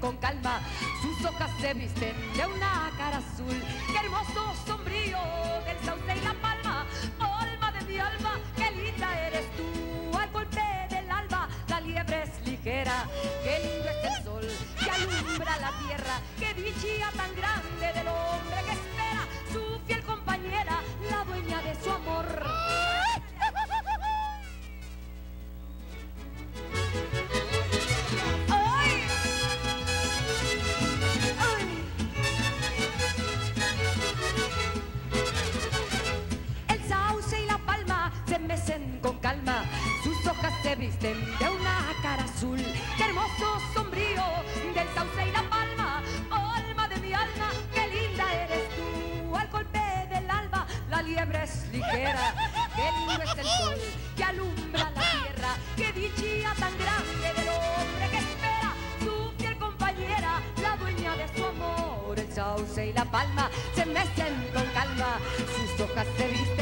con calma, sus hojas se visten de una cara azul. Qué hermoso sombrío qué dicha tan grande del hombre que espera su fiel compañera, la dueña de su amor. con calma, sus hojas se visten de una cara azul. Qué hermoso sombrío del sauce y la ligera, qué lindo es el sol que alumbra la tierra, qué dicha tan grande del hombre que espera su fiel compañera, la dueña de su amor. El sauce y la palma se mecen con calma, sus hojas se visten